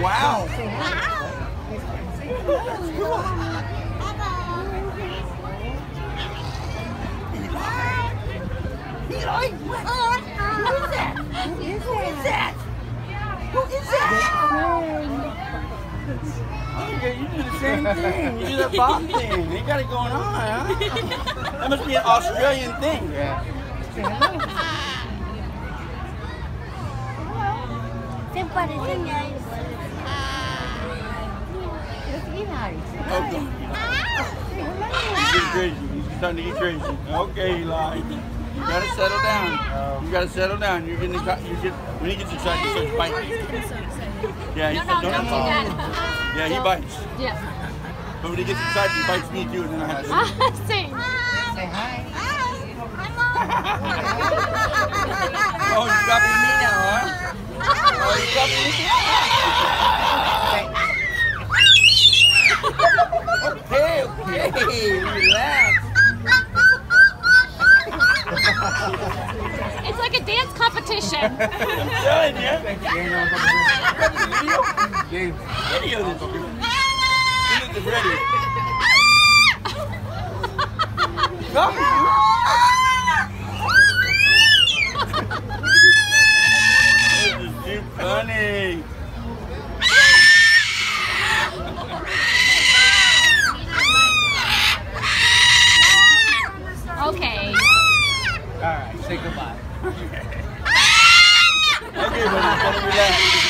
Wow. Eli, what? Who is that? Who is that? Who is that? Yeah, you do the same thing. You do the bob thing. You got it going on, huh? That must be an Australian thing. Yeah. Simpaticin guys. Oh, God. He's getting crazy. He's starting to get crazy. Okay, Eli. You gotta settle down. You gotta settle down. You're getting, you get, when he gets excited, he starts biting. Yeah, he, No, no, don't don't do have to- that. Yeah, he bites. Yeah. But when he gets excited, he bites me too, and then I have to. Same. Say hi. Oh, you copying me now, huh? Oh, you copying me? Okay, relax. It's like a dance competition. I'm telling you. Gabe. Video this. This ready. Come. This is too funny. Say goodbye. Okay, buddy.